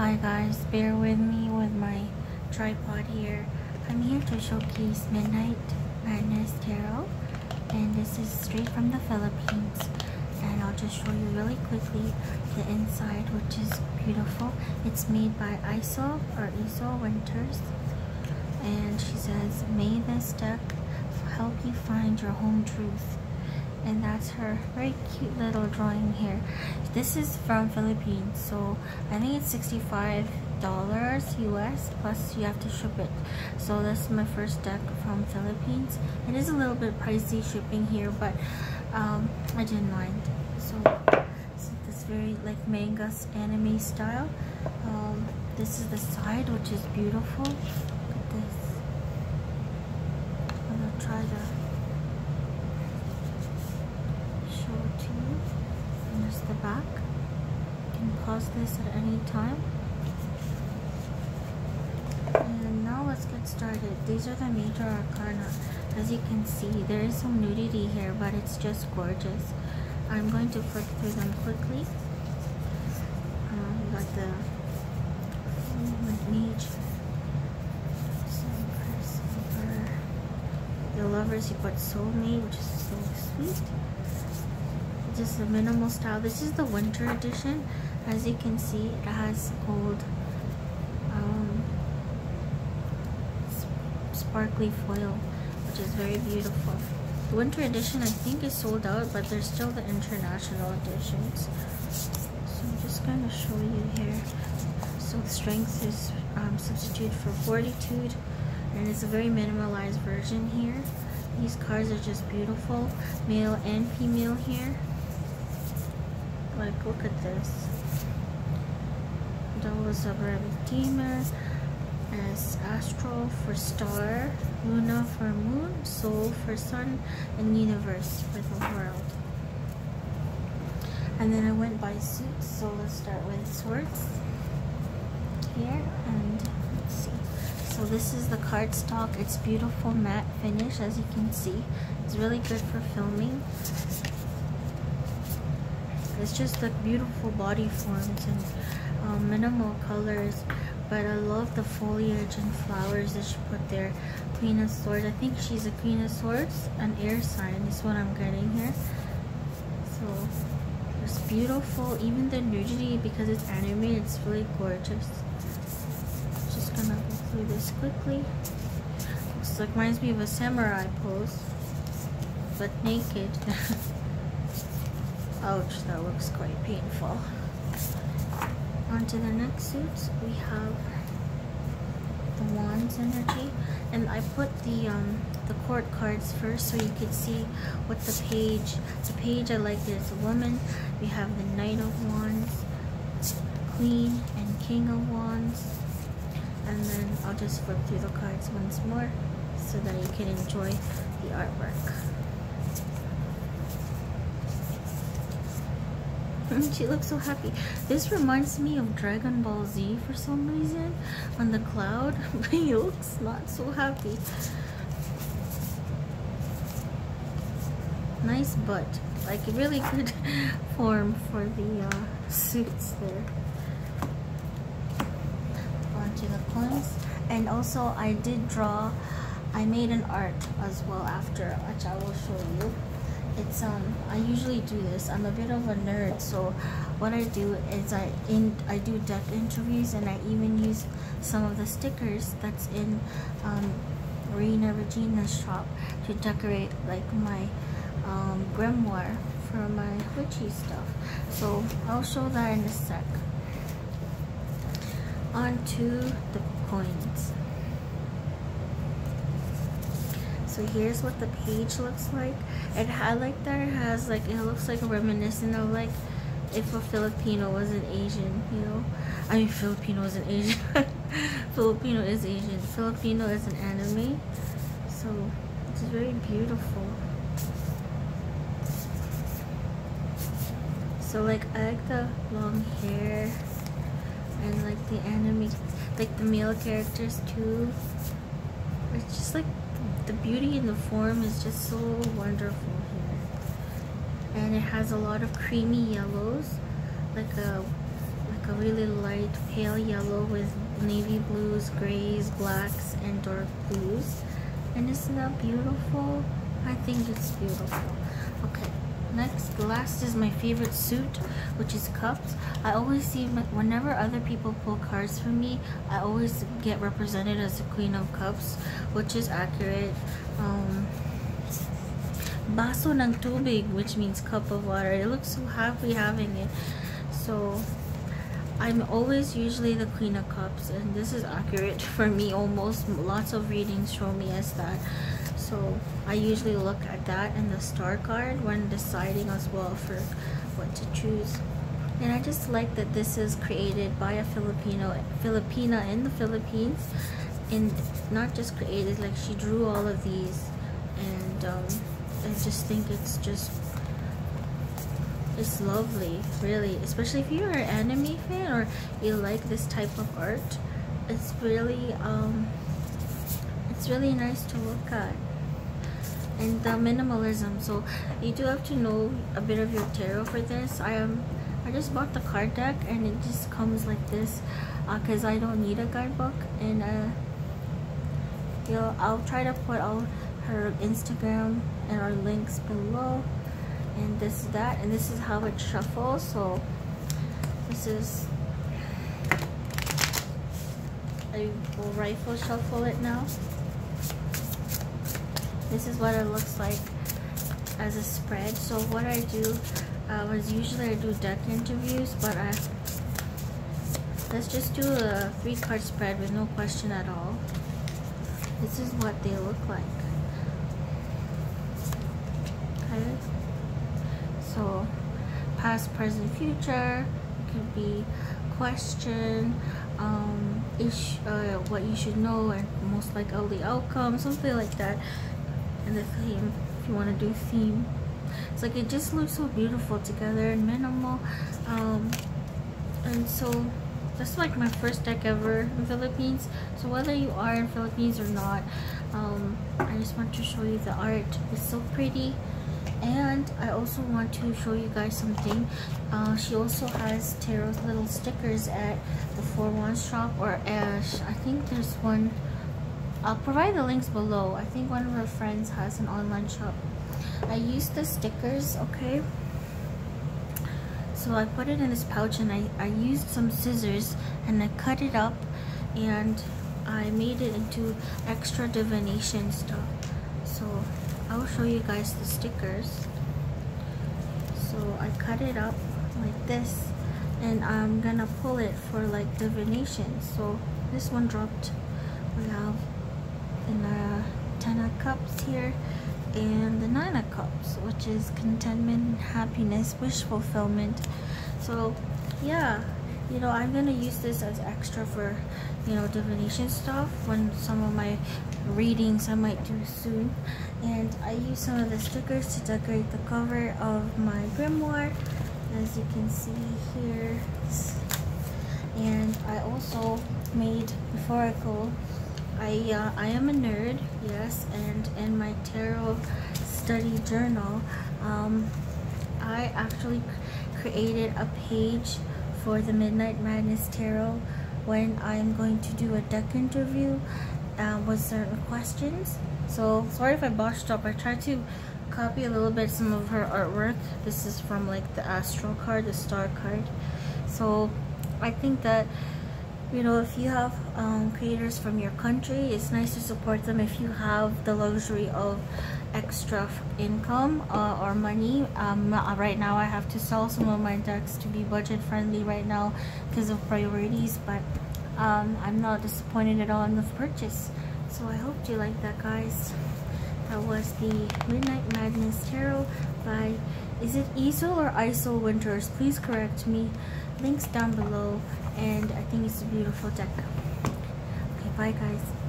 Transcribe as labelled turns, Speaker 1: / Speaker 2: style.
Speaker 1: Hi guys, bear with me with my tripod here. I'm here to showcase Midnight Madness Tarot and this is straight from the Philippines and I'll just show you really quickly the inside which is beautiful. It's made by Eisel or Eisel Winters and she says may this deck help you find your home truth and that's her very cute little drawing here. This is from Philippines so I think it's 65 dollars US plus you have to ship it. So this is my first deck from Philippines. It is a little bit pricey shipping here but um, I didn't mind. So, this very like mangas anime style. Um, this is the side which is beautiful. Look at this. I'm gonna try to the back. You can pause this at any time. And now let's get started. These are the major arcana. As you can see, there is some nudity here, but it's just gorgeous. I'm going to flick through them quickly. Um, got the mage, the lovers. You put soulmate, which is so sweet just a minimal style. This is the winter edition. As you can see, it has gold um, sparkly foil, which is very beautiful. The winter edition, I think, is sold out, but there's still the international editions. So I'm just going to show you here. So strength is um, substitute for fortitude, and it's a very minimalized version here. These cards are just beautiful, male and female here. Like, look at this. Dollars of Redeemer as astro for Star, Luna for Moon, Soul for Sun, and Universe for the world. And then I went by suits, so let's start with swords here and let's see. So this is the cardstock. It's beautiful matte finish as you can see. It's really good for filming. It's just like beautiful body forms and um, minimal colors. But I love the foliage and flowers that she put there. Queen of Swords. I think she's a Queen of Swords. An air sign is what I'm getting here. So it's beautiful. Even the nudity, because it's anime, it's really gorgeous. Just gonna go through this quickly. Looks like reminds me of a samurai pose, but naked. Ouch, that looks quite painful. On to the next suits, we have the Wands energy. And I put the um, the court cards first so you could see what the page, the page I like is a woman. We have the Knight of Wands, Queen and King of Wands. And then I'll just flip through the cards once more so that you can enjoy the artwork. She looks so happy. This reminds me of Dragon Ball Z for some reason on the cloud, he looks not so happy. Nice butt, like really good form for the uh, suits there. Onto the coins, and also I did draw. I made an art as well after, which I will show you um I usually do this. I'm a bit of a nerd, so what I do is I in I do deck interviews and I even use some of the stickers that's in um, Marina Regina's shop to decorate like my um, grimoire for my witchy stuff. So I'll show that in a sec. On to the coins. So here's what the page looks like. It I like that it has like it looks like a reminiscent of like if a Filipino was an Asian you know? I mean Filipino is an Asian. Filipino is Asian. Filipino is an anime. So it's very beautiful. So like I like the long hair and like the anime like the male characters too. It's just like the beauty in the form is just so wonderful here and it has a lot of creamy yellows like a like a really light pale yellow with navy blues, grays, blacks, and dark blues. And isn't that beautiful? I think it's beautiful. Okay, next, last is my favorite suit, which is cups. I always see, whenever other people pull cards for me, I always get represented as the queen of cups, which is accurate. Um, baso ng tubig, which means cup of water. It looks so happy having it. So, I'm always usually the queen of cups and this is accurate for me almost lots of readings show me as that so I usually look at that and the star card when deciding as well for what to choose. And I just like that this is created by a Filipino Filipina in the Philippines. And not just created like she drew all of these. And um, I just think it's just it's lovely really. Especially if you're an anime fan or you like this type of art it's really um it's really nice to look at and the minimalism. So you do have to know a bit of your tarot for this. I am i just bought the card deck and it just comes like this because uh, i don't need a guidebook and uh you know i'll try to put all her instagram and our links below. And this is that. And this is how it shuffles. So this is I will rifle shuffle it now this is what it looks like as a spread. So what I do uh, was usually I do deck interviews but I let's just do a three card spread with no question at all. This is what they look like. Okay. So past present future it could be question um ish uh, what you should know and most likely outcome something like that the theme if you want to do theme. It's like it just looks so beautiful together and minimal um and so that's like my first deck ever in Philippines. So whether you are in Philippines or not um I just want to show you the art. It's so pretty. And I also want to show you guys something. Uh, she also has tarot little stickers at the Four Wands shop or Ash. I think there's one I'll provide the links below. I think one of her friends has an online shop. I used the stickers okay? So I put it in this pouch and I, I used some scissors and I cut it up and I made it into extra divination stuff. So I'll show you guys the stickers. So I cut it up like this and I'm gonna pull it for like divination. So this one dropped. We have the ten of cups here and the nine of cups which is contentment happiness wish fulfillment. So yeah you know i'm gonna use this as extra for you know divination stuff when some of my readings i might do soon. And i use some of the stickers to decorate the cover of my grimoire as you can see here. And i also made before i go I, uh, I am a nerd, yes, and in my tarot study journal, um, I actually created a page for the Midnight Madness Tarot when I'm going to do a deck interview uh, with certain questions. So sorry if I botched up. I tried to copy a little bit some of her artwork. This is from like the Astro card, the Star card. So I think that you know if you have um, creators from your country it's nice to support them if you have the luxury of extra income uh, or money. Um, right now I have to sell some of my decks to be budget friendly right now because of priorities but um, I'm not disappointed at all in the purchase. So I hope you like that guys. That was the Midnight Madness Tarot by is it Easel or Eisel Winters? Please correct me. Links down below and I think it's a beautiful deck okay bye guys